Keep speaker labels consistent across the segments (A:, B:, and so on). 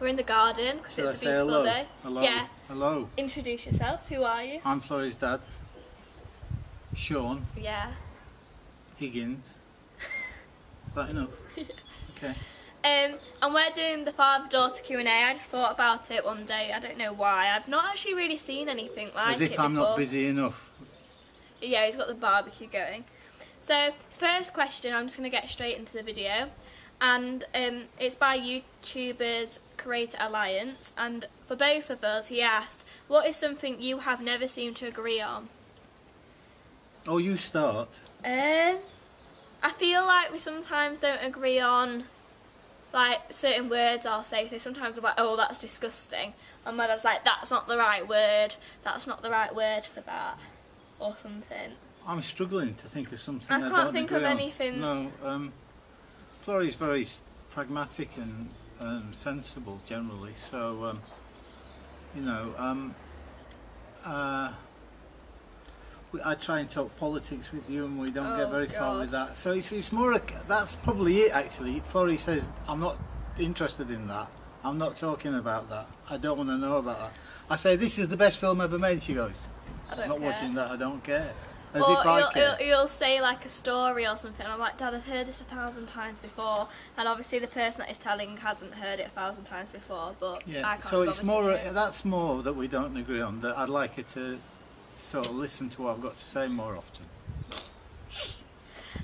A: We're in the garden because
B: Should I
A: it's a beautiful
B: hello?
A: day.
B: Hello.
A: Yeah.
B: Hello.
A: Introduce yourself. Who are you?
B: I'm Florrie's dad. Sean
A: Yeah.
B: Higgins. Is that enough? Okay.
A: Um, and we're doing the father-daughter Q&A. I just thought about it one day. I don't know why. I've not actually really seen anything like it
B: As if
A: it
B: I'm not
A: before.
B: busy enough.
A: Yeah, he's got the barbecue going. So, first question, I'm just going to get straight into the video. And um, it's by YouTubers Creator Alliance. And for both of us, he asked, what is something you have never seemed to agree on?
B: Oh, you start.
A: Um, I feel like we sometimes don't agree on like certain words I'll say. So sometimes I'm like, oh, that's disgusting. And my dad's like, that's not the right word. That's not the right word for that. Or something.
B: I'm struggling to think of something
A: I
B: I,
A: can't
B: don't
A: think of
B: on.
A: anything.
B: No, um, Florrie's very pragmatic and um, sensible generally. So, um, you know, um, uh, we, I try and talk politics with you, and we don't get
A: Oh,
B: very far with that. So it's, it's more. A, that's probably it actually. Florrie says, "I'm not interested in that. I'm not talking about that. I don't want to know about that." I say, "This is the best film ever made." She goes,
A: I
B: "I'm
A: don't
B: not
A: care.
B: watching that. I don't care." As
A: or
B: if I
A: you'll,
B: care.
A: you'll, you'll say like a story or something. I'm like, Dad, I've heard this a thousand times before, and obviously the person that is telling hasn't heard it a thousand times before. But
B: Yeah, so it's more
A: it.
B: that's more that we don't agree on. That I'd like her to sort of listen to what I've got to say more often.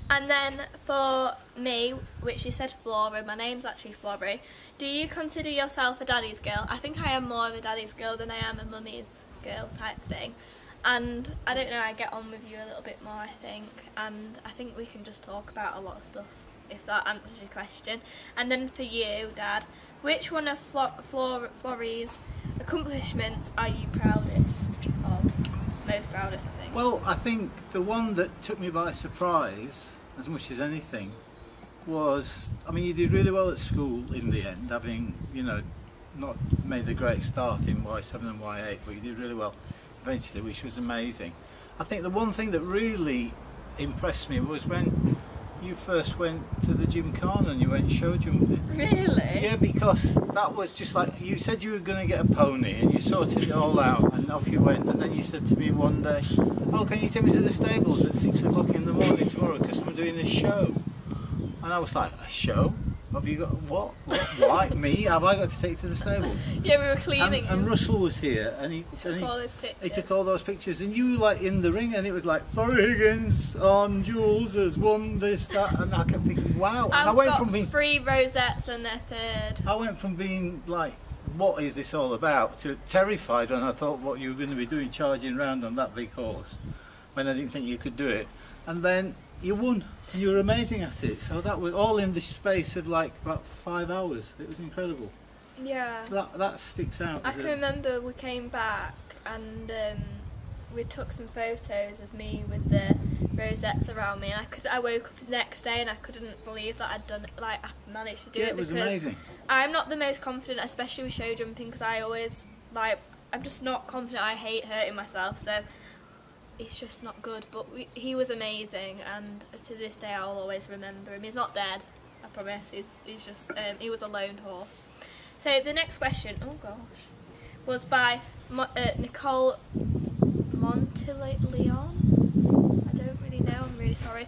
A: And then for me, which you said Flora, my name's actually Florrie. Do you consider yourself a daddy's girl? I think I am more of a daddy's girl than I am a mummy's girl type thing. And I don't know, I get on with you a little bit more, I think. And I think we can just talk about a lot of stuff if that answers your question. And then for you, Dad, which one of Flo- Flor- Florrie's accomplishments are you proudest of? Most proudest, I think.
B: Well, I think the one that took me by surprise, as much as anything, was I mean, you did really well at school in the end, having you know not made a great start in Y7 and Y8, but you did really well eventually, which was amazing. I think the one thing that really impressed me was when you first went to the gymkhana and you went show jumping.
A: Really?
B: Yeah, because that was just like you said you were going to get a pony and you sorted it all out and off you went. And then you said to me one day, "Oh, can you take me to the stables at six o'clock in the morning tomorrow because I'm doing a show?" And I was like, "A show? Have you got what? what? Why me? Have I got to take to the stables?"
A: Yeah, we were
B: And,
A: cleaning.
B: and Russell was here and he,
A: He
B: and
A: took
B: he
A: all those pictures.
B: he took all those pictures, and you like in the ring, and it was like Florrie Higgins on Jules has won this, that, and I kept thinking, wow. And
A: I've
B: I went
A: got
B: from being
A: three rosettes and a third.
B: I went from being like, what is this all about, to terrified when I thought what you were going to be doing, charging around on that big horse, when I didn't think you could do it. And then you won, and you were amazing at it. So that was all in the space of like about five hours. It was incredible.
A: Yeah.
B: So that, that sticks out.
A: I can
B: a-
A: remember we came back and um, we took some photos of me with the rosettes around me. And I could, I woke up the next day and I couldn't believe that I'd done it. Like I managed to do
B: yeah,
A: it
B: it was amazing.
A: I'm not the most confident, especially with show jumping, because I always like I'm just not confident. I hate hurting myself, so it's just not good. But we, he was amazing, and to this day I'll always remember him. He's not dead, I promise. He's, he's just um, he was a lone horse. So the next question, oh gosh, was by Mo- uh, Nicole Monteleon. I don't really know. I'm really sorry.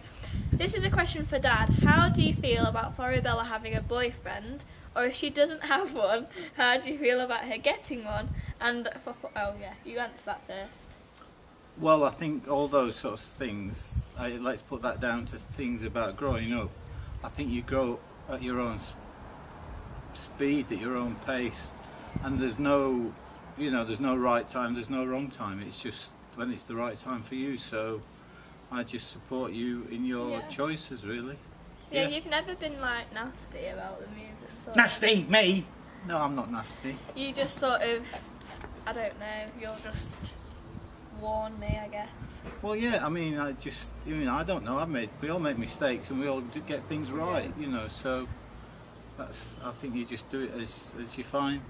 A: This is a question for Dad. How do you feel about Florrabella having a boyfriend? Or if she doesn't have one, how do you feel about her getting one? And for oh yeah, you answer that first.
B: Well, I think all those sorts of things, I, let's put that down to things about growing up. I think you grow at your own speed, at your own pace, and there's no, you know, there's no right time, there's no wrong time. It's just when it's the right time for you. So I just support you in your
A: Yeah.
B: choices, really.
A: Yeah,
B: Yeah.
A: you've never been like nasty about them. You just sort
B: Nasty, me? No, I'm not nasty.
A: You just sort of, I don't know. You're just warn me, I guess.
B: Well, yeah. I mean, I just, I mean, I don't know. I made, we all make mistakes, and we all do get things right, you know. So that's, I think you just do it as as you find.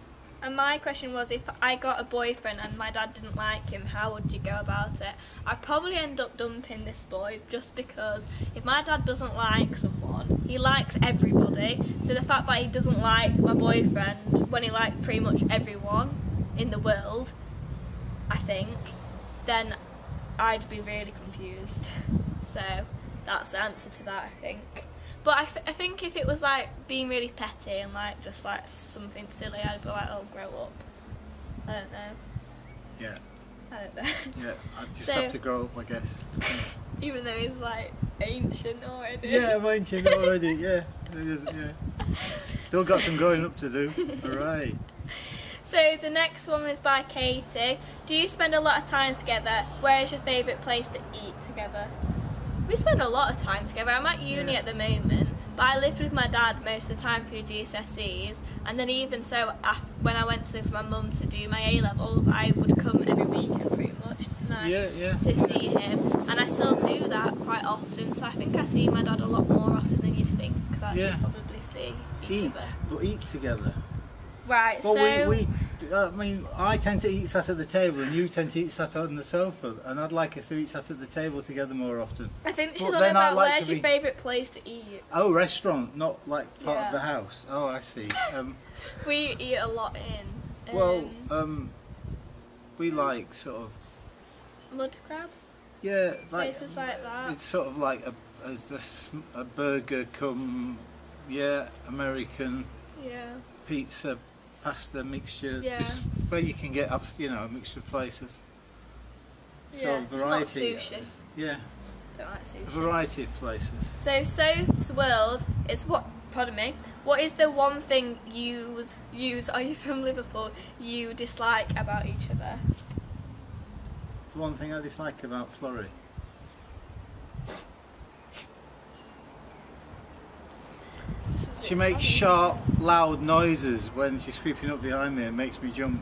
A: And my question was if I got a boyfriend and my dad didn't like him, how would you go about it? I'd probably end up dumping this boy just because if my dad doesn't like someone, he likes everybody. So the fact that he doesn't like my boyfriend when he likes pretty much everyone in the world, I think, then I'd be really confused. So that's the answer to that, I think. But I, th- I think if it was like being really petty and like just like something silly, I'd be like, oh, grow up. I don't know.
B: Yeah,
A: I don't know.
B: yeah. I'd just
A: So-
B: have to grow up, I guess.
A: Even though he's like ancient already.
B: Yeah, I'm ancient already. Yeah, yeah. Still got some growing up to do. Hooray!
A: So the next one is by Katie. Do you spend a lot of time together? Where is your favourite place to eat together? We spend a lot of time together. I'm at uni
B: Yeah.
A: at the moment, but I lived with my dad most of the time through GCSEs, and then even so, when I went to live with my mum to do my A levels, I would come every weekend pretty much
B: Yeah, yeah.
A: to see him, and I still do that quite often. So I think I see my dad a lot more often than you'd think that
B: Yeah.
A: you probably see each
B: Eat,
A: other.
B: but eat together.
A: Right.
B: Well,
A: so
B: we, we, uh, I mean, I tend to eat sat at the table, and you tend to eat sat on the sofa, and I'd like us to eat sat at the table together more often.
A: I think she's
B: But
A: about
B: like
A: where's your
B: be-
A: favourite place to eat.
B: Oh, restaurant, not like part
A: Yeah.
B: of the house. Oh, I see. Um,
A: We eat a lot in. Um,
B: well, um, we like sort of,
A: mud crab
B: yeah, like
A: places like that.
B: it's sort of like a, a, a a burger come, yeah, American
A: Yeah.
B: pizza, pasta mixture,
A: Yeah.
B: just where you can get, abs- you know, a mixture of places. So
A: yeah.
B: variety.
A: Sushi.
B: Yeah,
A: Don't like
B: a variety of places.
A: So Soph's world is what? Pardon me. What is the one thing you use? Are you from Liverpool? You dislike about each other?
B: The one thing I dislike about Florrie. She makes sharp, loud noises when she's creeping up behind me and makes me jump.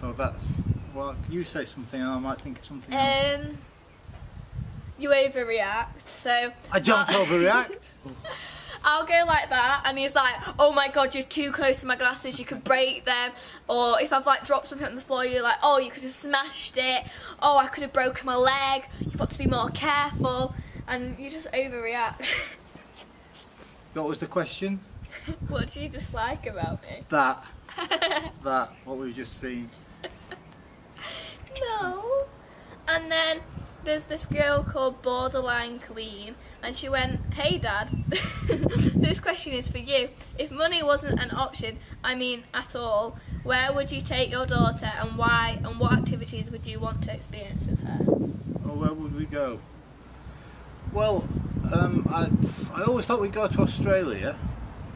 B: So that's well, you say something and I might think of something else.
A: Um. You overreact. So
B: I don't
A: uh,
B: overreact.
A: I'll go like that, and he's like, "Oh my god, you're too close to my glasses. You could break them." Or if I've like dropped something on the floor, you're like, "Oh, you could have smashed it." Oh, I could have broken my leg. You've got to be more careful, and you just overreact.
B: What was the question?
A: what do you dislike about me?
B: That. that. What we've just seen.
A: No. And then there's this girl called Borderline Queen, and she went, Hey dad, this question is for you. If money wasn't an option, I mean at all, where would you take your daughter and why, and what activities would you want to experience with her?
B: Or where would we go? Well, um, I, I always thought we'd go to Australia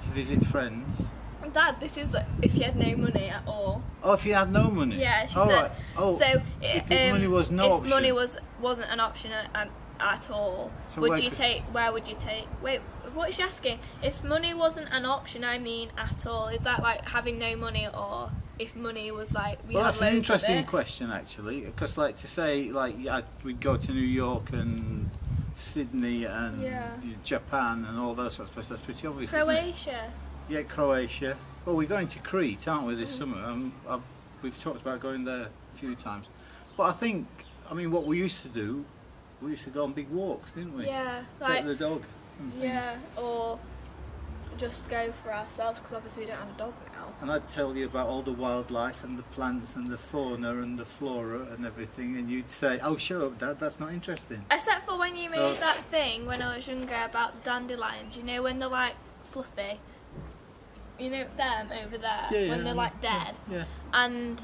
B: to visit friends.
A: Dad, this is if you had no money at all.
B: Oh, if you had no money?
A: Yeah, she
B: All
A: said.
B: right. Oh,
A: so
B: if
A: um,
B: money was no
A: if
B: option.
A: money was wasn't an option at, at all,
B: So
A: would you take? Where would you take? Wait, what is she asking? If money wasn't an option, I mean at all. Is that like having no money, or if money was like we
B: well, that's an interesting question, actually, because like to say, like yeah, we'd go to New York and Sydney and
A: Yeah.
B: Japan and all those sorts of places. That's pretty obvious, isn't it?
A: Croatia.
B: Yeah, Croatia. Well, we're going to Crete, aren't we, this
A: Mm.
B: summer? Um, I've, we've talked about going there a few times. But I think, I mean, what we used to do, we used to go on big walks, didn't we?
A: Yeah,
B: Take
A: like
B: the dog
A: yeah, or just go for ourselves because obviously we don't have a dog now.
B: And I'd tell you about all the wildlife and the plants and the fauna and the flora and everything, and you'd say, "Oh, shut up, Dad. That's not interesting."
A: Except for when you
B: So-
A: made that thing when I was younger about dandelions, you know, when they're like fluffy. You know them over there,
B: Yeah,
A: when
B: yeah,
A: they're like dead.
B: Yeah.
A: And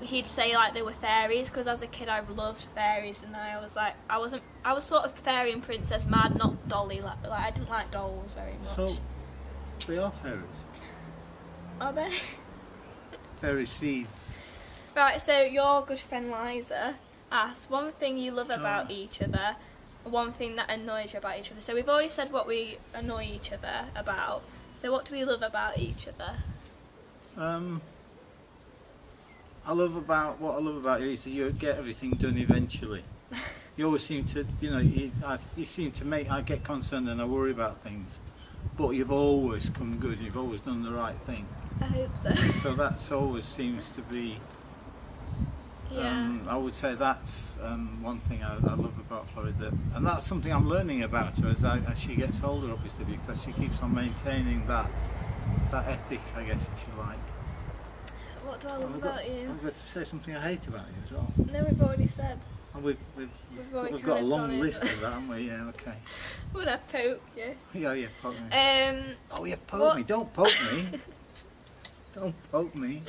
A: he'd say like they were fairies because as a kid I loved fairies and I was like I wasn't I was sort of fairy and princess mad, not dolly like, like I didn't like dolls very much.
B: So they are fairies.
A: Are they?
B: Fairy seeds.
A: Right, so your good friend Liza asked one thing you love about each other, one thing that annoys you about each other. So we've already said what we annoy each other about. So what do we love about each other?
B: Um, I love about what I love about you is that you get everything done eventually. you always seem to, you know, you, I, you seem to make. I get concerned and I worry about things, but you've always come good. You've always done the right thing.
A: I hope so.
B: So that's always seems to be.
A: yeah.
B: Um, I would say that's um, one thing I, I love about Florida, and that's something I'm learning about her as, I, as she gets older, obviously, because she keeps on maintaining that that ethic, I guess, if you like.
A: What do I love
B: got,
A: about you?
B: I've got to say something I hate about you as well.
A: No, we've already said.
B: And we've we've,
A: We've already
B: we've got a long list of that, haven't we? Yeah, okay.
A: Would I poke you?
B: Yeah, yeah, poke me.
A: Um.
B: oh, yeah, poke
A: what-
B: me. Don't poke me. Don't poke me.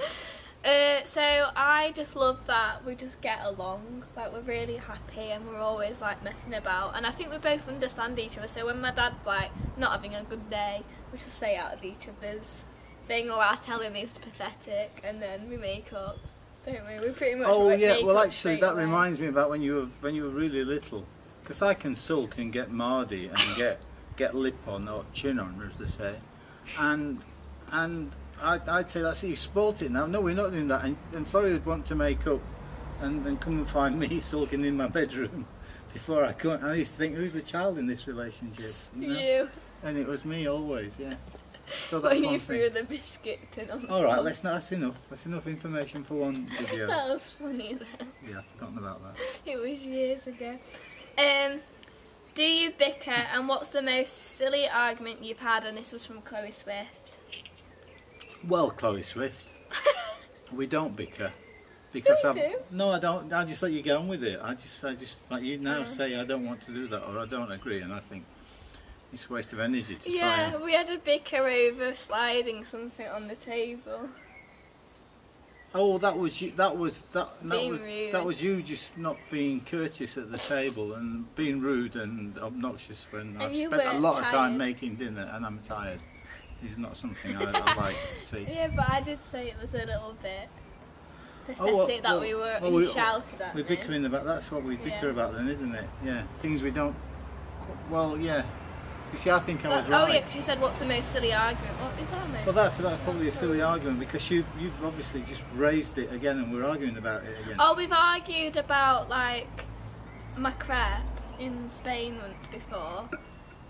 A: Uh, so I just love that we just get along. Like we're really happy and we're always like messing about. And I think we both understand each other. So when my dad's like not having a good day, we just say out of each other's thing, or I tell him he's pathetic, and then we make up. Don't we? We pretty much.
B: Oh yeah, well actually that
A: away.
B: reminds me about when you were when you were really little, because I can sulk and get mardy and get get lip on or chin on as they say, and and I'd, I'd say that's it, you've spoilt it now. No, we're not doing that. And, and Florrie would want to make up and, and come and find me sulking in my bedroom before I come. I used to think, who's the child in this relationship? You know?
A: You
B: And it was me always, yeah. So that's
A: when you threw the biscuit tin on.
B: All right, let's not. That's enough. That's enough information for one video.
A: That was funny then.
B: Yeah, I've forgotten about that.
A: It was years ago. Um, do you bicker and what's the most silly argument you've had? And this was from Chloe Swift.
B: Well, Chloe Swift, we don't bicker because
A: you
B: I no, I don't. I just let you get on with it. I just, I just like you now
A: Oh.
B: say I don't want to do that or I don't agree, and I think it's a waste of energy to
A: Yeah,
B: try.
A: we had a bicker over sliding something on the table.
B: Oh, that was you. That was that. That
A: Being
B: was
A: rude.
B: that was you just not being courteous at the table and being rude and obnoxious when
A: And
B: I've spent a lot of time making dinner and I'm tired. It's not something I, I like to see.
A: Yeah, but I did say it was a little bit pathetic
B: Oh, well,
A: that
B: well,
A: we were
B: well, we-
A: shouted at
B: We're bickering about that's what we bicker
A: Yeah.
B: about then, isn't it? Yeah, things we don't. Well, yeah. You see, I think I was right.
A: Oh yeah, because you said what's the most silly argument? What is that most?
B: Well, that's, that's probably a silly argument because you you've obviously just raised it again, and we're arguing about it again.
A: Oh, we've argued about like my crepe in Spain once before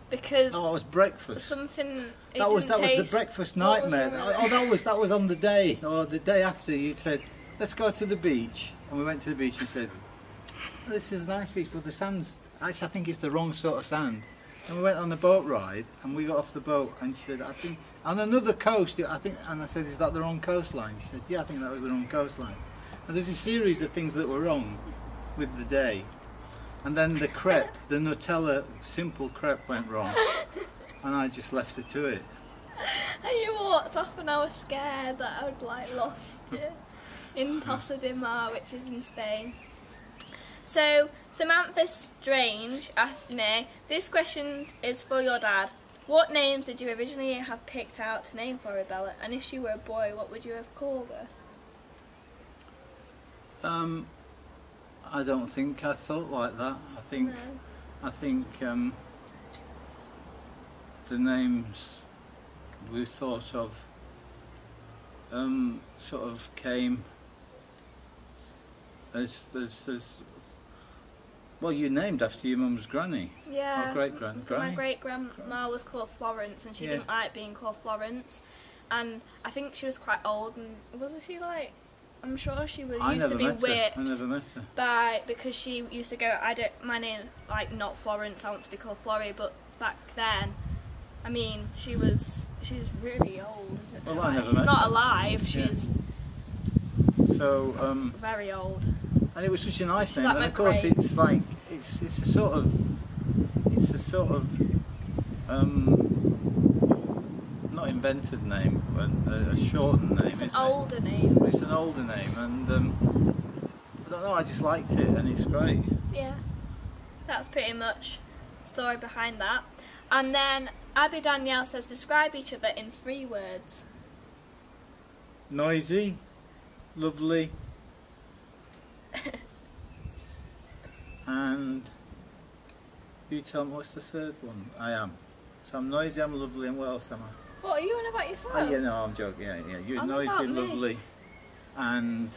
A: because
B: Oh, it was breakfast.
A: something.
B: that was that was the breakfast nightmare. Oh, that was that was on the day or the day after. You'd said, "Let's go to the beach," and we went to the beach. and said, "This is a nice beach, but the sand's. Actually, I think it's the wrong sort of sand." And we went on the boat ride, and we got off the boat, and she said, "I think on another coast. I think." And I said, "Is that the wrong coastline?" She said, "Yeah, I think that was the wrong coastline." And there's a series of things that were wrong with the day. And then the crepe, the Nutella simple crepe went wrong. And I just left her to it.
A: And you walked off, and I was scared that I would like lost you in Tossa de Mar, which is in Spain. So Samantha Strange asked me, "This question is for your dad. What names did you originally have picked out to name Florrabella? And if she were a boy, what would you have called her?"
B: Um, I don't think I thought like that. I think
A: No.
B: I think um, the names we thought of um, sort of came as, as, as well. you're named after your mum's granny
A: Yeah.
B: or great gran
A: My great grandma was called Florence, and she
B: Yeah.
A: didn't like being called Florence. And I think she was quite old, and wasn't she like? I'm sure she was
B: I
A: used
B: never
A: to be
B: met her. I never met her.
A: by because she used to go. I don't. My name like not Florence. I want to be called Florrie. But back then, I mean, she was she was really old. Isn't
B: Well,
A: Like, she's not
B: her.
A: alive.
B: Yeah.
A: She's
B: So um,
A: very old.
B: And it was such a nice name.
A: like
B: and of course, it's like it's it's a sort of it's a sort of um, not invented name, but a, a shortened name.
A: It's an older name.
B: It? It's an older name, and um, I don't know. I just liked it, and it's great.
A: Yeah, that's pretty much the story behind that. And then Abby Danielle says, describe each other in three words.
B: Noisy, lovely, and you tell me what's the third one? I am. So I'm noisy, I'm lovely, and what else am I?
A: What are you on about yourself?
B: Oh, yeah, no, I'm joking. Yeah, yeah. You're
A: I'm
B: noisy, lovely, and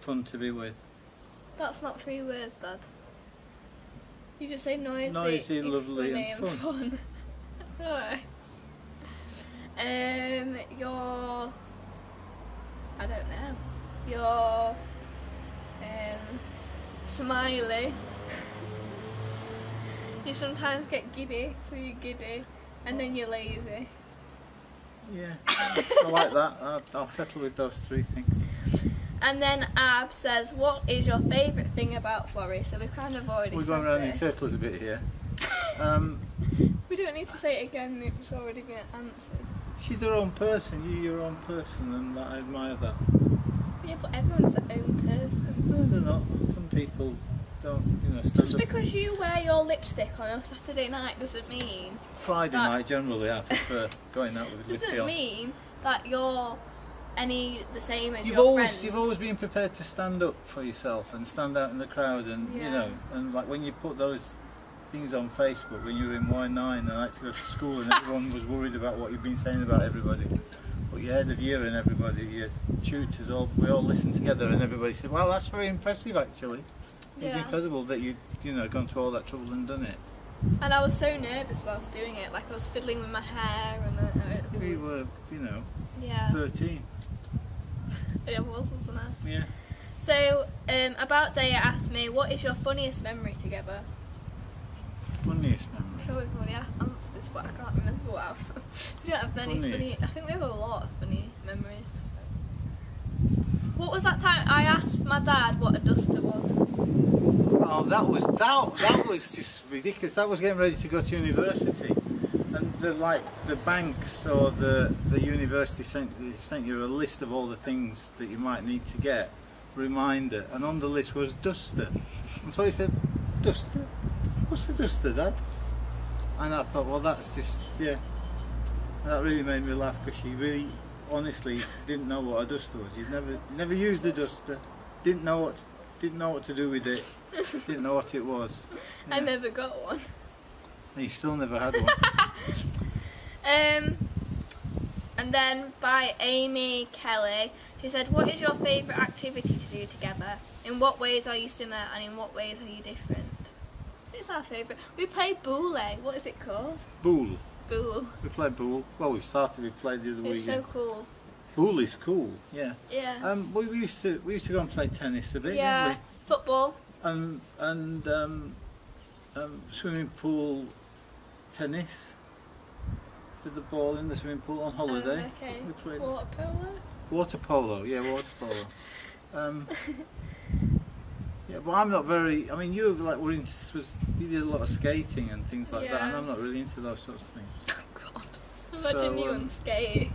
B: fun to be with.
A: That's not three words, Dad. You just say noisy.
B: Noisy, lovely and fun.
A: fun. Alright. Um, you're. I don't know. You're. Um, smiley. you sometimes get giddy, so you're giddy, and then you're lazy.
B: Yeah, I like that. I'll, I'll settle with those three things.
A: And then Ab says, "What is your favourite thing about Florrie?" So we've kind of already.
B: We're going around in circles a bit here. Um,
A: We don't need to say it again. It's already been answered.
B: she's her own person. You're your own person, and I admire that.
A: Yeah, but everyone's their own person.
B: No, they're not. Some people don't, you know, stand
A: Just because you wear your lipstick on a Saturday night doesn't mean
B: Friday
A: that-
B: night, generally, I prefer going out with
A: doesn't mean that you're any the same as
B: You've
A: your
B: always,
A: friends.
B: you've always been prepared to stand up for yourself and stand out in the crowd, and you know, and like when you put those things on Facebook when you were in Y9 and I had to go to school and everyone was worried about what you've been saying about everybody. But your head of year and everybody, your tutors, all we all listened together and everybody said, "Well, that's very impressive, actually. It's
A: Yeah.
B: incredible that you, you know, gone to all that trouble and done it."
A: And I was so nervous whilst doing it, like I was fiddling with my hair and uh,
B: We were, you know,
A: yeah,
B: 13.
A: it was, wasn't I?
B: Yeah.
A: So um, about Daya asked me, "What is your funniest memory together?"
B: Funniest
A: I'm
B: memory.
A: sure we've already answered this, but I can't remember what I've. We don't have many
B: Funniest.
A: funny. I think we have a lot of funny memories. What was that time I asked my dad what a duster was?
B: Oh, that was that. That was just ridiculous. That was getting ready to go to university, and the like the banks or the the university sent sent you a list of all the things that you might need to get, reminder, and on the list was duster. And so he said, duster. What's a duster, Dad? And I thought, well, that's just yeah. And that really made me laugh because she really, honestly, didn't know what a duster was. She'd never never used a duster. Didn't know what didn't know what to do with it. Didn't know what it was.
A: I never got one.
B: And you still never had one.
A: Um, and then by Amy Kelly, she said, "What is your favourite activity to do together? In what ways are you similar, and in what ways are you different?" It's our favourite. We play boule. What is it called?
B: Boule.
A: Boule.
B: We played Boule. Well, we started. We played the other
A: It's so cool.
B: Boule is cool. Yeah.
A: Yeah.
B: Um, we, we used to we used to go and play tennis a bit,
A: yeah.
B: didn't
A: Football.
B: we? And and um, um, swimming pool, tennis. Did the ball in the swimming pool on holiday.
A: Oh, okay.
B: We played
A: Water polo.
B: water polo. Yeah, water polo. Um, yeah, but I'm not very. I mean, you like were into was you did a lot of skating and things like that, and I'm not really into those sorts of things.
A: Oh God.
B: So,
A: Imagine you
B: um,
A: on skate.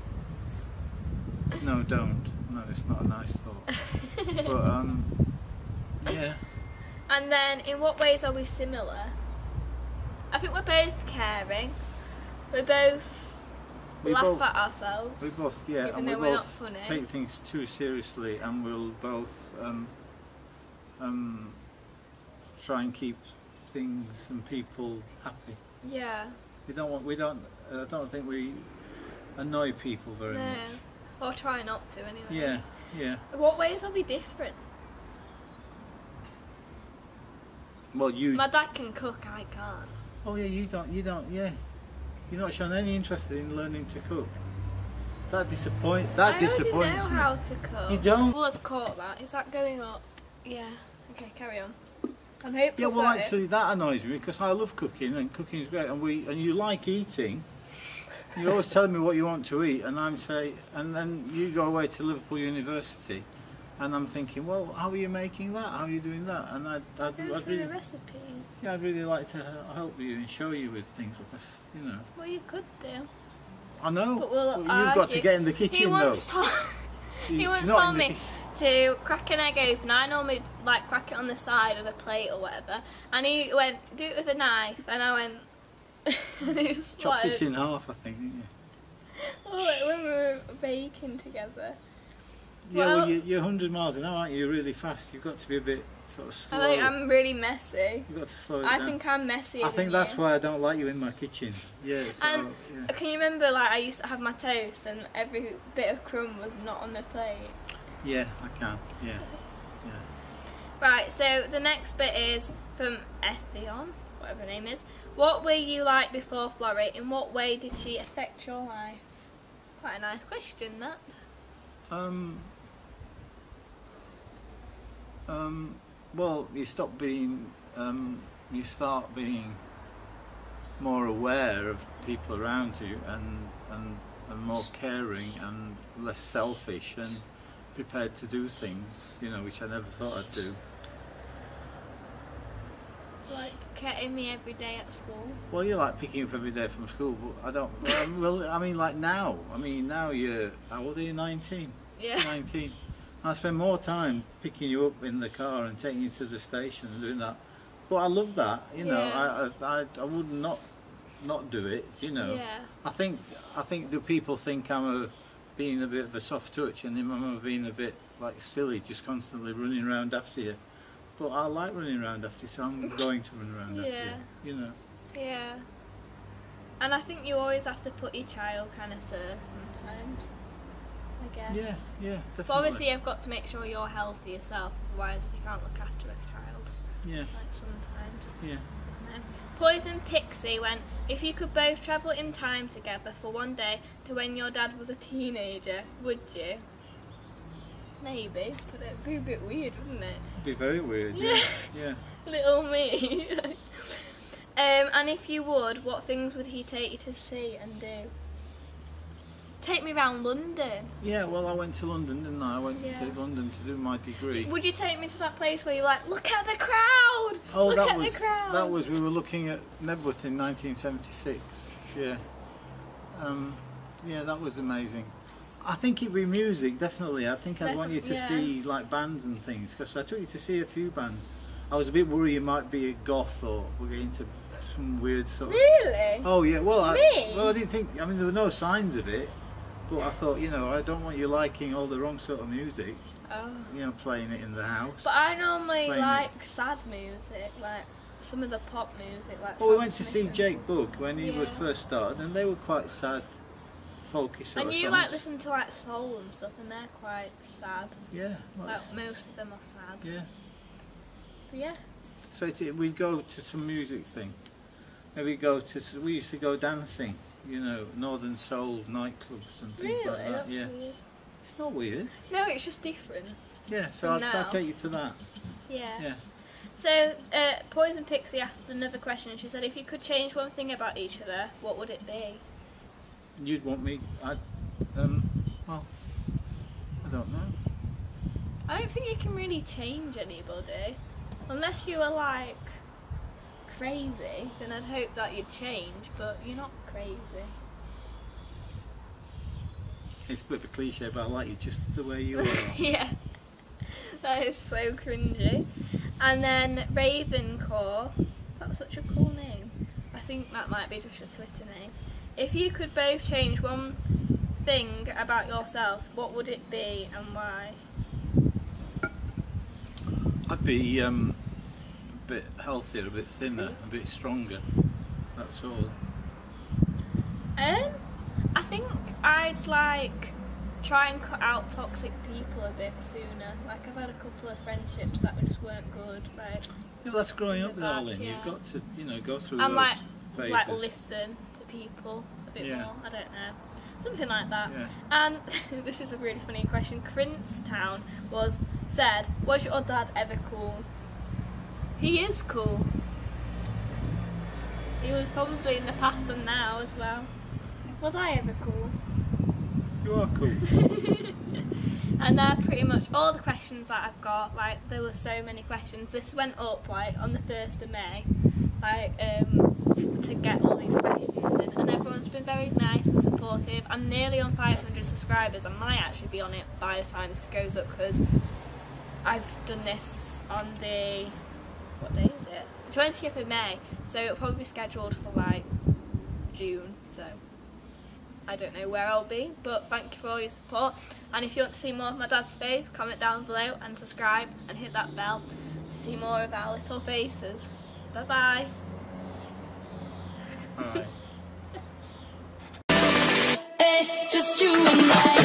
B: No, don't. No, it's not a nice thought. but um, yeah,
A: And then, in what ways are we similar? I think we're both caring. We're both
B: we
A: laugh
B: both
A: at ourselves.
B: we both yeah,
A: even
B: and we
A: though not
B: both
A: funny.
B: take things too seriously, and we'll both um, um, try and keep things and people happy.
A: Yeah.
B: We don't want. We don't. I don't think we annoy people very
A: No.
B: much.
A: Or try not to anyway.
B: Yeah, yeah.
A: What ways are we different?
B: Well, you.
A: My dad can cook, I can't.
B: Oh yeah, you don't. You don't. Yeah, you're not showing any interest in learning to cook. That disappoint. That
A: I
B: disappoints
A: know
B: me.
A: how to cook.
B: You don't?
A: Well, I've caught that. Is that going up? Yeah. Okay, carry on. I'm hopeful.
B: Yeah, well,
A: so.
B: actually, that annoys me because I love cooking and cooking is great, and we and you like eating. You're always telling me what you want to eat, and I'm say, and then you go away to Liverpool University, and I'm thinking, well, how are you making that? How are you doing that? And I'd, I'd, I'd
A: through the
B: really,
A: recipes.
B: yeah, I'd really like to help you and show you with things like this. You know,
A: Well, you could do.
B: I know.
A: But we'll
B: but you've got to get in the
A: He
B: kitchen
A: once
B: though.
A: told.
B: You-
A: he
B: if
A: once
B: you're not
A: told me
B: ki-
A: to crack an egg open. I normally like crack it on the side of a plate or whatever, and he went do it with a knife, and I went. and he
B: Chopped it in half, I think, didn't you?
A: Oh, when we were baking together.
B: Yeah, well,
A: Well-
B: you, you're 100 miles an hour, aren't you? You're really fast. You've got to be a bit sort of slow.
A: I think I'm really messy.
B: You've got to slow it
A: I
B: down.
A: think I'm messy.
B: I think that's why I don't like you in my kitchen. Yeah, so,
A: And-
B: yeah.
A: Can you remember, like I used to have my toast, and every bit of crumb was not on the plate.
B: Yeah, I can. Yeah, yeah.
A: Right. So the next bit is from Ethion, whatever her name is. What were you like before Florrie? In what way did she affect your life? quite a nice question, that.
B: Um, um, well, you stop being, um, you start being more aware of people around you and, and, and more caring and less selfish and prepared to do things, you know, which I never thought I'd do.
A: Like getting me every day at school.
B: Well, you're like picking up every day from school, but I don't. Well, well, I mean, like now. I mean, now you're. How old are you? Nineteen.
A: Yeah.
B: 19. I spend more time picking you up in the car and taking you to the station and doing that. But I love that, you know.
A: Yeah.
B: I, I, I, would not not do it, you know.
A: Yeah.
B: I think I think the people think I'm a being a bit of a soft touch and I'm being a bit like silly, just constantly running around after you. But I like running around after you, so I'm going to run around after
A: Yeah.
B: you. You know.
A: Yeah. And I think you always have to put your child kind of first sometimes. I guess.
B: Yeah, yeah, definitely.
A: But obviously, you've got to make sure you're healthy yourself, otherwise, you can't look after a child.
B: Yeah,
A: Like sometimes.
B: yeah.
A: Poison Pixie went, if you could both travel in time together for one day to when your dad was a teenager, would you? Maybe, but it'd be a bit weird, wouldn't it?
B: It'd be very weird. Yeah, yeah.
A: Little me. um, and if you would, what things would he take you to see and do? Take me around London.
B: Yeah, well, I went to London, didn't I? I went
A: Yeah.
B: to London to do my degree.
A: Would you take me to that place where you're like, look at the crowd?
B: Oh,
A: look
B: that
A: at
B: was
A: the crowd.
B: that was we were looking at Knebworth in 1976. Yeah, um, yeah, that was amazing. I think it'd be music, definitely. I think I'd want you to
A: Definitely,
B: see like bands and things because I took you to see a few bands. I was a bit worried you might be a goth or we're getting into some weird sort of.
A: Really?
B: Oh yeah, well, I,
A: Me?
B: well, I didn't think. I mean, there were no signs of it, but I thought, you know, I don't want you liking all the wrong sort of music.
A: Oh.
B: You know, playing it in the house.
A: But I normally
B: Playing it.
A: like sad music, like some of the pop music, like.
B: Well, we went to see
A: and-
B: Jake Bugg when he was first started, and they were quite sad, folky sort
A: And
B: of
A: you
B: songs.
A: like listen to like soul and stuff, and they're quite sad.
B: Yeah, well,
A: Like most of them are sad.
B: yeah.
A: But yeah.
B: So it, we go to some music thing. Maybe go to. We used to go dancing, you know, Northern Soul nightclubs and things
A: Really?
B: like that.
A: That's
B: yeah,
A: weird.
B: it's not weird.
A: No, it's just different.
B: Yeah, so I'd,
A: now.
B: I'd take you to that.
A: Yeah.
B: Yeah.
A: So, uh, Poison Pixie asked another question. She said, if you could change one thing about each other, what would it be?
B: You'd want me. I. Um. Well, I don't know.
A: I don't think you can really change anybody. Unless you were like crazy, then I'd hope that you'd change, but you're not crazy.
B: It's a bit of a cliche, but I like you just the way you are.
A: yeah. That is so cringy. And then Ravencore, that's such a cool name. I think that might be just a Twitter name. If you could both change one thing about yourselves, what would it be and why?
B: I'd be um, a bit healthier, a bit thinner, a bit stronger. That's all.
A: Um, I think I'd like try and cut out toxic people a bit sooner. Like I've had a couple of friendships that just weren't good. Like
B: Yeah, that's growing up, darling.
A: yeah.
B: You've got to, you know, go through
A: and
B: those
A: like
B: phases.
A: like listen to people a bit
B: Yeah.
A: more. I don't know, something like that.
B: Yeah.
A: And this is a really funny question. Town was said, "Was your dad ever cool?" He is cool. He was probably in the past and now as well. Was I ever cool?
B: You are cool.
A: and they're pretty much all the questions that I've got. Like there were so many questions. This went up like on the first of May, like um, to get all these questions in, and everyone's been very nice and supportive. I'm nearly on 500 subscribers. I might actually be on it by the time this goes up because I've done this on the what day is it? The 20th of May. So it'll probably be scheduled for like June. So. I don't know where I'll be, but thank you for all your support. And if you want to see more of my dad's face, comment down below and subscribe and hit that bell to see more of our little faces. Bye bye.
B: All right.
C: Hey, just you and